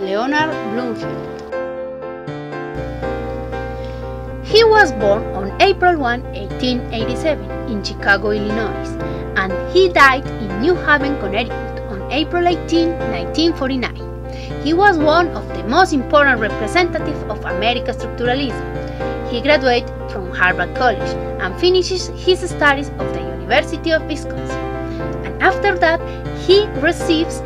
Leonard Bloomfield. He was born on April 1, 1887, in Chicago, Illinois, and he died in New Haven, Connecticut on April 18, 1949. He was one of the most important representatives of American structuralism. He graduated from Harvard College and finishes his studies of the University of Wisconsin. And after that, he receives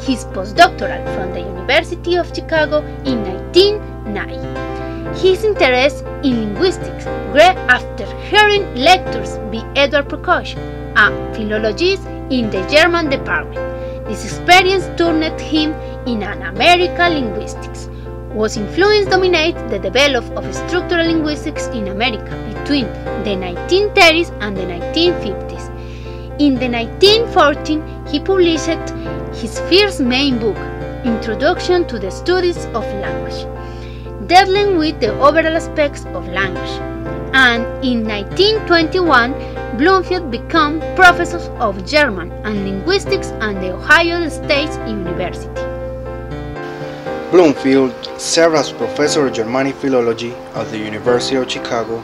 his postdoctoral from the University of Chicago in 1990. His interest in linguistics grew after hearing lectures by Edward Prokosch, a philologist in the German department. This experience turned him in an American linguistics was influence dominated the development of structural linguistics in America between the 1930s and the 1950s. In the 1914, he published his first main book, Introduction to the Studies of Language, dealing with the overall aspects of language. And in 1921, Bloomfield became professor of German and linguistics at the Ohio State University. Bloomfield served as professor of Germanic philology at the University of Chicago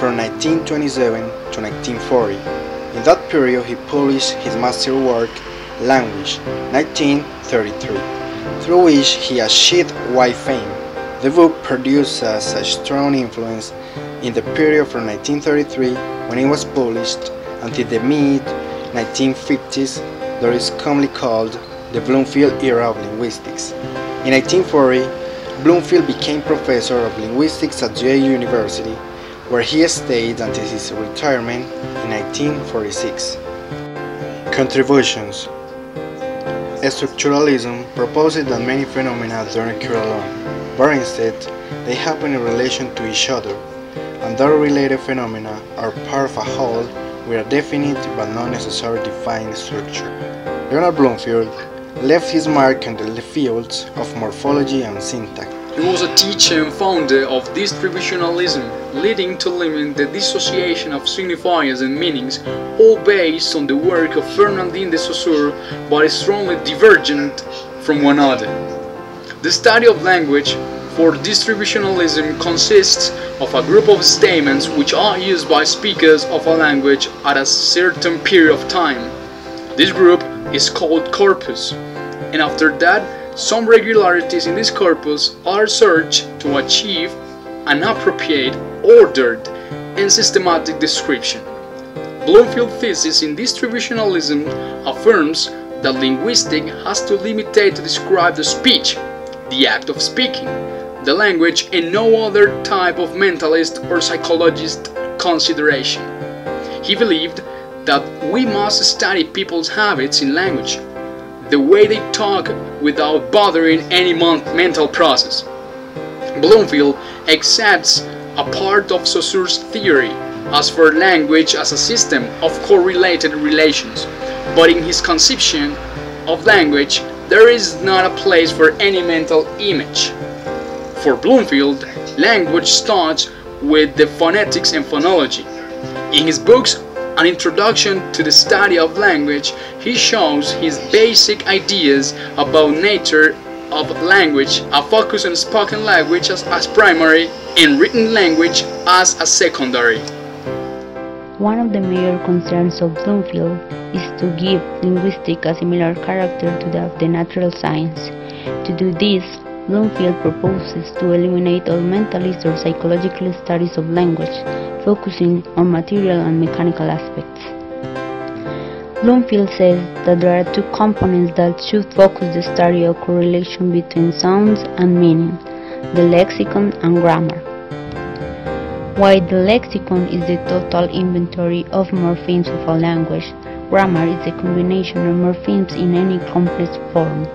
from 1927 to 1940. In that period, he published his master work, Language, 1933, through which he achieved wide fame. The book produced as a strong influence in the period from 1933, when it was published, until the mid 1950s, that is commonly called the Bloomfield era of linguistics. In 1840, Bloomfield became professor of linguistics at Yale University, where he stayed until his retirement in 1946. Contributions Structuralism proposes that many phenomena don't occur alone, but instead they happen in relation to each other, and that related phenomena are part of a whole with a definite but not necessarily defined structure. Leonard Bloomfield left his mark in the fields of morphology and syntax. He was a teacher and founder of distributionalism, leading to limit the dissociation of signifiers and meanings, all based on the work of Fernandin de Saussure, but strongly divergent from one another. The study of language for distributionalism consists of a group of statements which are used by speakers of a language at a certain period of time. This group is called corpus, and after that, some regularities in this corpus are searched to achieve an appropriate, ordered, and systematic description. Bloomfield's thesis in distributionalism affirms that linguistics has to limitate to describe the speech, the act of speaking, the language, and no other type of mentalist or psychologist consideration. He believed that we must study people's habits in language, the way they talk without bothering any mental process. Bloomfield accepts a part of Saussure's theory as for language as a system of correlated relations, but in his conception of language, there is not a place for any mental image. For Bloomfield, language starts with the phonetics and phonology. In his books an introduction to the study of language, he shows his basic ideas about nature of language, a focus on spoken language as, as primary and written language as a secondary. One of the major concerns of Bloomfield is to give linguistics a similar character to that of the natural science. To do this, Bloomfield proposes to eliminate all mentalist or psychological studies of language, focusing on material and mechanical aspects. Bloomfield says that there are two components that should focus the study of correlation between sounds and meaning, the lexicon and grammar. While the lexicon is the total inventory of morphemes of a language, grammar is the combination of morphemes in any complex form.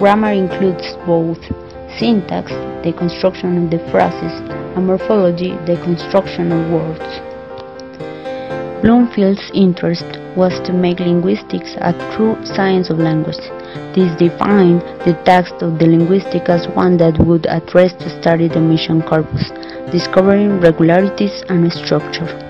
Grammar includes both syntax, the construction of the phrases, and morphology, the construction of words. Bloomfield's interest was to make linguistics a true science of language. This defined the task of the linguistic as one that would address to study the mission corpus, discovering regularities and structure.